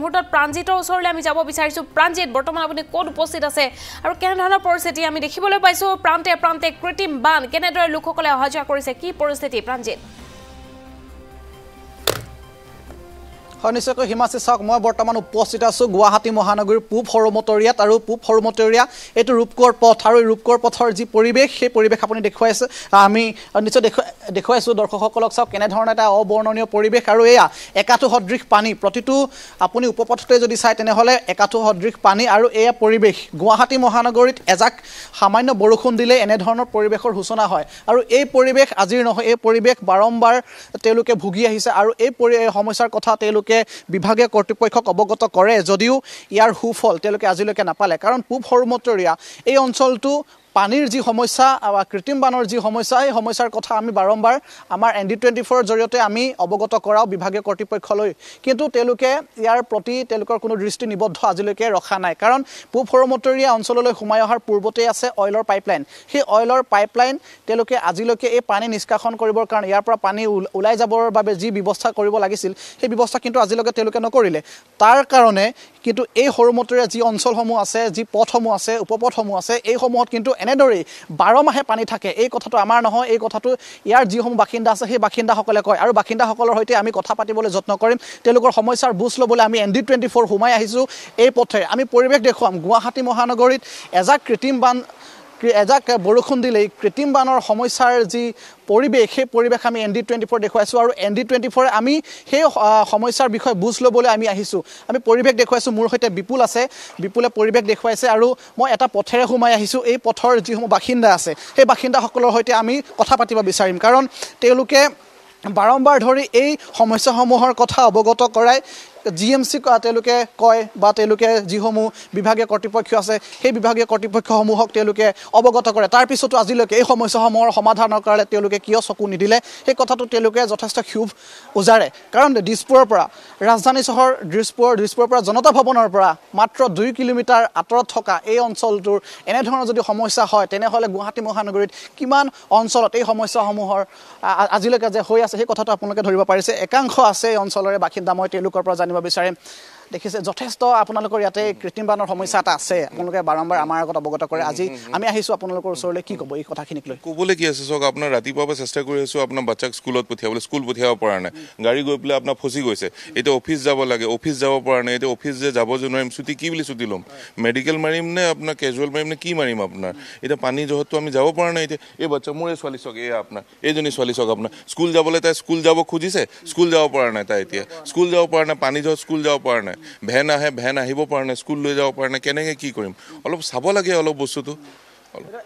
মুহূৰ্তত প্ৰাঞ্জিতৰ ওচৰলৈ আমি যাব বিচাৰিছোঁ। প্ৰাঞ্জিত বৰ্তমান আপুনি ক'ত উপস্থিত আছে আৰু কেনেধৰণৰ পৰিস্থিতি আমি দেখিবলৈ পাইছোঁ? প্ৰান্তে প্ৰান্তে কৃত্ৰিম বান কেনেদৰে লোকসকলে অহা যোৱা কৰিছে? কি পৰিস্থিতি? প্ৰাঞ্জিত হয় নিশ্চয়কৈ হিমাচী চাওক মই বৰ্তমান উপস্থিত আছোঁ গুৱাহাটী মহানগৰীৰ পূব সৰুমতৰীয়াত আৰু পূব সৰুমতৰীয়া এইটো ৰূপকোঁৱৰ পথ আৰু এই ৰূপকোঁৱৰ পথৰ যি পৰিৱেশ সেই পৰিৱেশ আপুনি দেখুৱাইছে আমি নিশ্চয় দেখুৱাই দেখুৱাইছোঁ দৰ্শকসকলক চাওক কেনেধৰণৰ এটা অবৰ্ণনীয় পৰিৱেশ আৰু এয়া একাঠো সদৃশ পানী। প্ৰতিটো আপুনি উপপথতে যদি চায় তেনেহ'লে একাঠো সদৃশ পানী আৰু এয়া পৰিৱেশ। গুৱাহাটী মহানগৰীত এজাক সামান্য বৰষুণ দিলে এনেধৰণৰ পৰিৱেশৰ সূচনা হয়। আৰু এই পৰিৱেশ আজিৰ নহয় এই পৰিৱেশ বাৰম্বাৰ তেওঁলোকে ভুগি আহিছে আৰু এই পৰি সমস্যাৰ কথা তেওঁলোকে বিভাগীয় কৰ্তৃপক্ষক অৱগত কৰে যদিও ইয়াৰ সুফল তেওঁলোকে আজিলৈকে নাপালে। কাৰণ পূব সৰুমতৰীয়া এই অঞ্চলটো পানীৰ যি সমস্যা বা কৃত্ৰিম বানৰ যি সমস্যা সেই সমস্যাৰ কথা আমি বাৰম্বাৰ আমাৰ এন ডি টুৱেণ্টি ফ'ৰৰ জৰিয়তে আমি অৱগত কৰাওঁ বিভাগীয় কৰ্তৃপক্ষলৈ। কিন্তু তেওঁলোকে ইয়াৰ প্ৰতি তেওঁলোকৰ কোনো দৃষ্টি নিবদ্ধ আজিলৈকে ৰখা নাই। কাৰণ পূব সৰুমতৰীয়া অঞ্চললৈ সোমাই অহাৰ পূৰ্বতেই আছে অইলৰ পাইপলাইন। সেই অইলৰ পাইপলাইন তেওঁলোকে আজিলৈকে এই পানী নিষ্কাশন কৰিবৰ কাৰণে ইয়াৰ পৰা পানী ওলাই যাবৰ বাবে যি ব্যৱস্থা কৰিব লাগিছিল সেই ব্যৱস্থা কিন্তু আজিলৈকে তেওঁলোকে নকৰিলে। তাৰ কাৰণে কিন্তু এই সৰুমতৰীয়া যি অঞ্চলসমূহ আছে যি পথসমূহ আছে উপপথসমূহ আছে এইসমূহত কিন্তু এনেদৰেই বাৰ মাহে পানী থাকে এই কথাটো আমাৰ নহয় এই কথাটো ইয়াৰ যিসমূহ বাসিন্দা আছে সেই বাসিন্দাসকলে কয়। আৰু বাসিন্দাসকলৰ সৈতে আমি কথা পাতিবলৈ যত্ন কৰিম। তেওঁলোকৰ সমস্যাৰ বুজ ল'বলৈ আমি এন ডি টুৱেণ্টি ফ'ৰ সোমাই আহিছোঁ এই পথে আমি পৰিৱেশ দেখুৱাম। গুৱাহাটী মহানগৰীত এজাক কৃত্ৰিম বান এজাক বৰষুণ দিলেই কৃত্ৰিম বানৰ সমস্যাৰ যি পৰিৱেশ সেই পৰিৱেশ আমি এন ডি টুৱেণ্টি ফ'ৰ দেখুৱাইছোঁ আৰু এন ডি টুৱেণ্টি ফ'ৰে আমি সেই সমস্যাৰ বিষয়ে বুজ ল'বলৈ আমি আহিছোঁ। আমি পৰিৱেশ দেখুৱাইছোঁ মোৰ সৈতে বিপুল আছে বিপুলে পৰিৱেশ দেখুৱাইছে আৰু মই এটা পথেৰে সোমাই আহিছোঁ এই পথৰ যিসমূহ বাসিন্দা আছে সেই বাসিন্দাসকলৰ সৈতে আমি কথা পাতিব বিচাৰিম। কাৰণ তেওঁলোকে বাৰম্বাৰ ধৰি এই সমস্যাসমূহৰ কথা অৱগত কৰাই জি এম চি তেওঁলোকে কয় বা তেওঁলোকে যিসমূহ বিভাগীয় কৰ্তৃপক্ষ আছে সেই বিভাগীয় কৰ্তৃপক্ষসমূহক তেওঁলোকে অৱগত কৰে। তাৰপিছতো আজিলৈকে এই সমস্যাসমূহৰ সমাধানৰ কাৰণে তেওঁলোকে কিয় চকু নিদিলে সেই কথাটো তেওঁলোকে যথেষ্ট ক্ষোভ উজাৰে। কাৰণ দিছপুৰৰ পৰা ৰাজধানী চহৰ দিছপুৰ দিছপুৰৰ পৰা জনতা ভৱনৰ পৰা মাত্ৰ দুই কিলোমিটাৰ আঁতৰত থকা এই অঞ্চলটোৰ এনেধৰণৰ যদি সমস্যা হয় তেনেহ'লে গুৱাহাটী মহানগৰীত কিমান অঞ্চলত এই সমস্যাসমূহৰ আজিলৈকে যে হৈ আছে সেই কথাটো আপোনালোকে ধৰিব পাৰিছে। একাংশ আছে এই অঞ্চলৰে বাসিন্দা। মই তেওঁলোকৰ পৰা বিচাৰিম দেখিছে যথেষ্ট আপোনালোকৰ ইয়াতে কৃত্ৰিম বানৰ সমস্যা এটা আছে। আপোনালোকে বাৰম্বাৰ আমাৰ আগত অৱগত কৰে। আজি আমি আহিছোঁ আপোনালোকৰ ওচৰলৈ। কি ক'ব এই কথাখিনিক লৈ? ক'বলৈ কি আছে চাওক আপোনাৰ ৰাতিপুৱাৰ পৰা চেষ্টা কৰি আছোঁ আপোনাৰ বাচ্চাক স্কুলত পঠিয়াবলৈ স্কুল পঠিয়াব পৰা নাই। গাড়ী গৈ পেলাই আপোনাৰ ফচি গৈছে। এতিয়া অফিচ যাব লাগে অফিচ যাব পৰা নাই। এতিয়া অফিচ যে যাব যে নোৱাৰিম ছুটি কি বুলি ছুটি ল'ম? মেডিকেল মাৰিম নে আপোনাৰ কেজুৱেল মাৰিম নে কি মাৰিম আপোনাৰ? এতিয়া পানী জহতটো আমি যাব পৰা নাই এতিয়া। এই বাচ্চা মোৰ এই ছোৱালী চাওক এই আপোনাৰ এইজনী ছোৱালী চাওক আপোনাৰ। স্কুল যাবলৈ তাই স্কুল যাব খুজিছে স্কুল যাব পৰা নাই তাই এতিয়া। স্কুল যাব পৰা নাই পানী জহত স্কুল যাব পৰা নাই। ভেন আহে ভেন আহিব পৰা নাই স্কুল লৈ যাব পৰা নাই কেনেকৈ কি কৰিম? অলপ চাব লাগে অলপ বস্তুটো।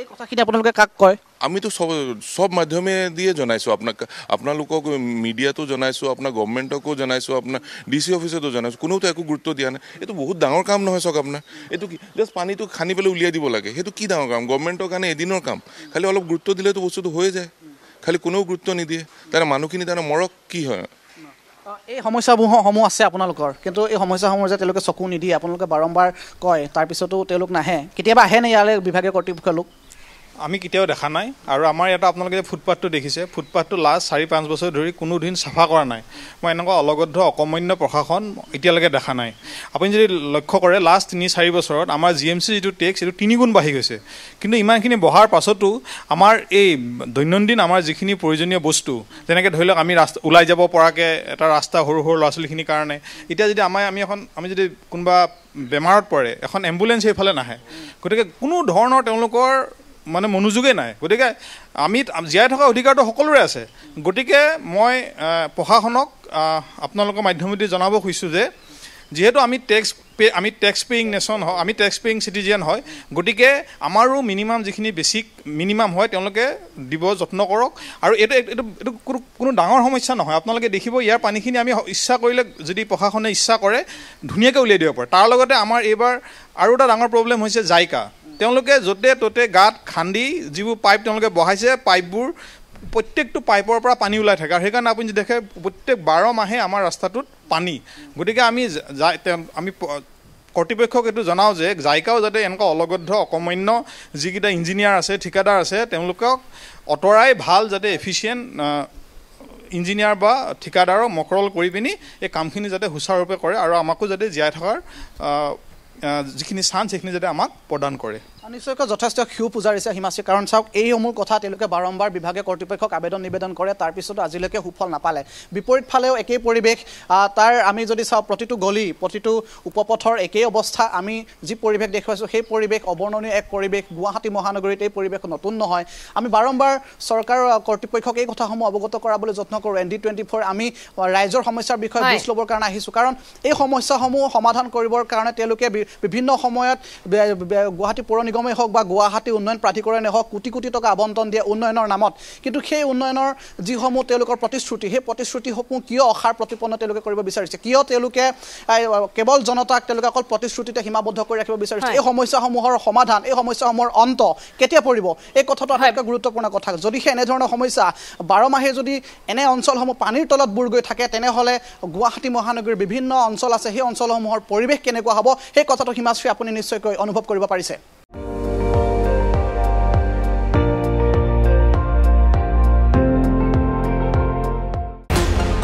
এই কথাখিনি আপোনালোকে কাক কয়? আমিতো চব চব মাধ্যমে দিয়ে জনাইছোঁ। আপোনাক আপোনালোকক মিডিয়াতো জনাইছোঁ আপোনাৰ গভমেণ্টকো জনাইছোঁ আপোনাৰ ডি চি অফিচতো জনাইছোঁ। কোনেওতো একো গুৰুত্ব দিয়া নাই। এইটো বহুত ডাঙৰ কাম নহয় চাওক আপোনাৰ। এইটো কি জাষ্ট পানীটো খান্দি পেলাই উলিয়াই দিব লাগে। সেইটো কি ডাঙৰ কাম? গভমেণ্টৰ কাৰণে এদিনৰ কাম। খালি অলপ গুৰুত্ব দিলেতো বস্তুটো হৈ যায়। খালি কোনেও গুৰুত্ব নিদিয়ে। তাৰ মানুহখিনি তাৰ মৰক কি হয়? এই সমস্যাসমূহ সমূহ আছে আপোনালোকৰ। কিন্তু এই সমস্যাসমূহ যে তেওঁলোকে চকু নিদিয়ে আপোনালোকে বাৰম্বাৰ কয় তাৰপিছতো তেওঁলোক নাহে। কেতিয়াবা আহেনে ইয়ালৈ বিভাগীয় কৰ্তৃপক্ষৰ লোক? আমি কেতিয়াও দেখা নাই। আৰু আমাৰ ইয়াতে আপোনালোকে যে ফুটপাথটো দেখিছে ফুটপাথটো লাষ্ট চাৰি পাঁচ বছৰ ধৰি কোনো দিন চাফা কৰা নাই। মই এনেকুৱা অলগদ্ধ অকমান্য প্ৰশাসন এতিয়ালৈকে দেখা নাই। আপুনি যদি লক্ষ্য কৰে লাষ্ট তিনি চাৰি বছৰত আমাৰ জি এম চি যিটো টেক্স সেইটো তিনিগুণ বাঢ়ি গৈছে। কিন্তু ইমানখিনি বঢ়াৰ পাছতো আমাৰ এই দৈনন্দিন আমাৰ যিখিনি প্ৰয়োজনীয় বস্তু যেনেকৈ ধৰি লওক আমি ৰাস্তা ওলাই যাব পৰাকৈ এটা ৰাস্তা সৰু সৰু ল'ৰা ছোৱালীখিনিৰ কাৰণে এতিয়া যদি আমাৰ আমি এখন আমি যদি কোনোবা বেমাৰত পৰে এখন এম্বুলেঞ্চ সেইফালে নাহে। গতিকে কোনো ধৰণৰ তেওঁলোকৰ মানে মনোযোগেই নাই। গতিকে আমি জীয়াই থকা অধিকাৰটো সকলোৰে আছে। গতিকে মই প্ৰশাসনক আপোনালোকৰ মাধ্যমেদি জনাব খুজিছোঁ যে যিহেতু আমি টেক্স পে আমি টেক্স পেয়িং নেশ্যন হয় আমি টেক্স পেয়িং চিটিজেন হয় গতিকে আমাৰো মিনিমাম যিখিনি বেছিক মিনিমাম হয় তেওঁলোকে দিব যত্ন কৰক। আৰু এইটো এইটো এইটো কোনো কোনো ডাঙৰ সমস্যা নহয়। আপোনালোকে দেখিব ইয়াৰ পানীখিনি আমি ইচ্ছা কৰিলে যদি প্ৰশাসনে ইচ্ছা কৰে ধুনীয়াকৈ উলিয়াই দিব পাৰে। তাৰ লগতে আমাৰ এইবাৰ আৰু এটা ডাঙৰ প্ৰব্লেম হৈছে জাইকা। তেওঁলোকে য'তে ত'তে গাঁত খান্দি যিবোৰ পাইপ তেওঁলোকে বহাইছে পাইপবোৰ প্ৰত্যেকটো পাইপৰ পৰা পানী ওলাই থাকে। আৰু সেইকাৰণে আপুনি দেখে প্ৰত্যেক বাৰ মাহে আমাৰ ৰাস্তাটোত পানী। গতিকে আমি আমি কৰ্তৃপক্ষক এইটো জনাওঁ যে জাইকাও যাতে এনেকুৱা অলগদ্ধ অকমান্য যিকেইটা ইঞ্জিনিয়াৰ আছে ঠিকাদাৰ আছে তেওঁলোকক আঁতৰাই ভাল যাতে এফিচিয়েণ্ট ইঞ্জিনিয়াৰ বা ঠিকাদাৰক মকৰল কৰি পিনি এই কামখিনি যাতে সুচাৰুৰূপে কৰে আৰু আমাকো যাতে জীয়াই থকাৰ যিখিনি চান্স সেইখিনি যাতে আমাক প্ৰদান কৰে। নিশ্চয়কৈ যথেষ্ট সিউ পূজাৰিছে হিমাশ্ৰী। কাৰণ চাওক এইসমূহ কথা তেওঁলোকে বাৰম্বাৰ বিভাগীয় কৰ্তৃপক্ষক আবেদন নিবেদন কৰে তাৰপিছতো আজিলৈকে সুফল নাপালে। বিপৰীত ফালেও একেই পৰিৱেশ তাৰ আমি যদি চাওঁ প্ৰতিটো গলি প্ৰতিটো উপপথৰ একেই অৱস্থা আমি যি পৰিৱেশ দেখুৱাইছোঁ সেই পৰিৱেশ অৱৰ্ণনীয় এক পৰিৱেশ গুৱাহাটী মহানগৰীত এই পৰিৱেশ নতুন নহয়। আমি বাৰম্বাৰ চৰকাৰৰ কৰ্তৃপক্ষক এই কথাসমূহ অৱগত কৰাবলৈ যত্ন কৰোঁ। এন ডি টুৱেণ্টি ফ'ৰ আমি ৰাইজৰ সমস্যাৰ বিষয়ে। বুজ ল'বৰ কাৰণে আহিছোঁ। কাৰণ এই সমস্যাসমূহ সমাধান কৰিবৰ কাৰণে তেওঁলোকে বিভিন্ন সময়ত গুৱাহাটী পৌৰ নিগমেই হওক বা গুৱাহাটী উন্নয়ন প্ৰাধিকৰণেই হওক কোটি কোটি টকা আবণ্টন দিয়ে উন্নয়নৰ নামত। কিন্তু সেই উন্নয়নৰ যিসমূহ তেওঁলোকৰ প্ৰতিশ্ৰুতি সেই প্ৰতিশ্ৰুতিসমূহ কিয় অসাৰ প্ৰতিপন্ন তেওঁলোকে কৰিব বিচাৰিছে? কিয় তেওঁলোকে কেৱল জনতাক তেওঁলোকে অকল প্ৰতিশ্ৰুতিতে সীমাবদ্ধ কৰি ৰাখিব বিচাৰিছে। এই সমস্যাসমূহৰ সমাধান এই সমস্যাসমূহৰ অন্ত কেতিয়া পৰিব? এই কথাটো আটাইতকৈ গুৰুত্বপূৰ্ণ কথা। যদিহে এনেধৰণৰ সমস্যা বাৰ মাহে যদি এনে অঞ্চলসমূহ পানীৰ তলত বুৰ গৈ থাকে তেনেহ'লে গুৱাহাটী মহানগৰীৰ বিভিন্ন অঞ্চল আছে। সেই অঞ্চলসমূহৰ পৰিৱেশ কেনেকুৱা হ'ব? সেই কথাটো হিমাশ্ৰী আপুনি নিশ্চয়কৈ অনুভৱ কৰিব পাৰিছে।